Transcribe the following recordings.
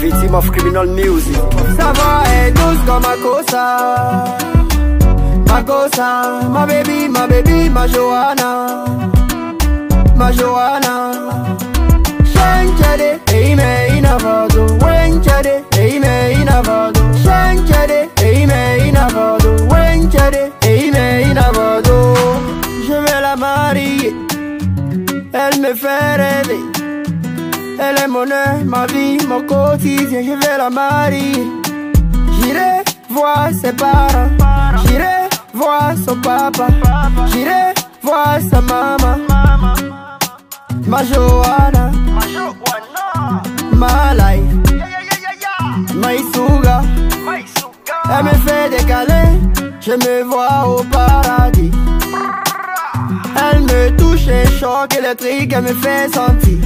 Victim of criminal music. Ça va est douce comme ma cosa Ma cosa, ma baby, ma baby, ma Joanna. Ma Joanna Elle me fait rêver. Elle est mon heure, ma vie, mon quotidien, je vais la marier. J'irai voir ses parents, j'irai voir son papa, j'irai voir sa maman. Ma Joanna, ma life, my sugar. Elle me fait décaler, je me vois au paradis. Elle me touche et choc électrique, elle me fait sentir.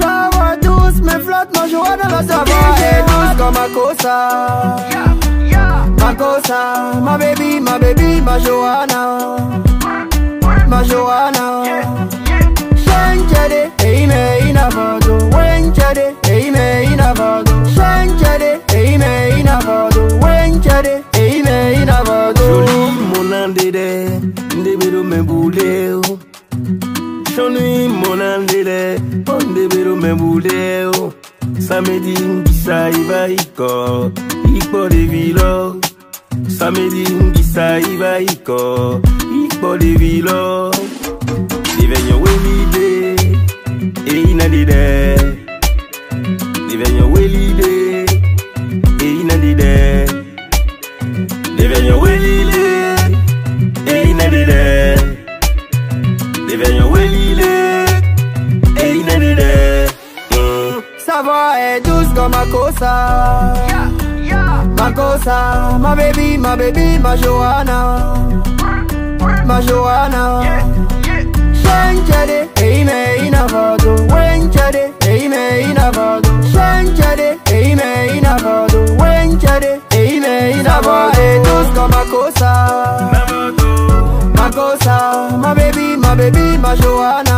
Ça va douce, me flotte, ma joie dans la Ça va est douce comme ma cosa. Ma cosa, ma baby, ma baby, ma Joanna Ma Joanna Pandebero me boule o Chanui mon andele Pandebero me boule o Samedi ngisa iba iko. Ikpo de vilo Samedi ngisa iba iko. Ikpo de vilo Divenya we vide Eina de de. réveille où il est Et il Sa voix est douce comme ma cosa. Ma cosa, ma baby, ma baby, ma Johanna. Ma Johanna. Joanna